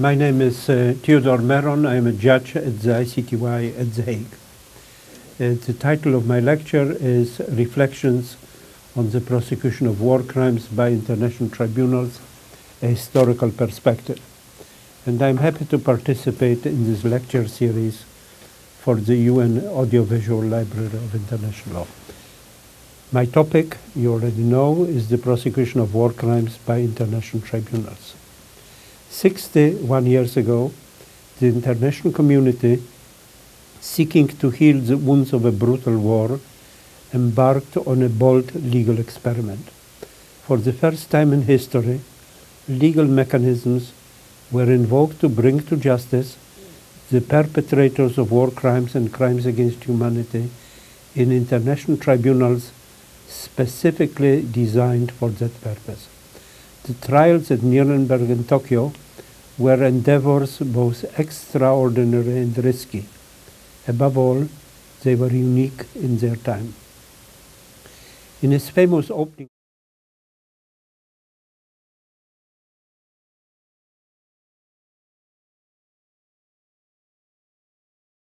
My name is uh, Theodor Meron. I am a judge at the ICTY at The Hague. Uh, the title of my lecture is Reflections on the Prosecution of War Crimes by International Tribunals, a Historical Perspective. And I'm happy to participate in this lecture series for the UN Audiovisual Library of International Law. My topic, you already know, is the prosecution of war crimes by international tribunals. 61 years ago, the international community, seeking to heal the wounds of a brutal war, embarked on a bold legal experiment. For the first time in history, legal mechanisms were invoked to bring to justice the perpetrators of war crimes and crimes against humanity in international tribunals specifically designed for that purpose. The trials at Nuremberg and Tokyo were endeavors both extraordinary and risky. Above all, they were unique in their time. In his famous opening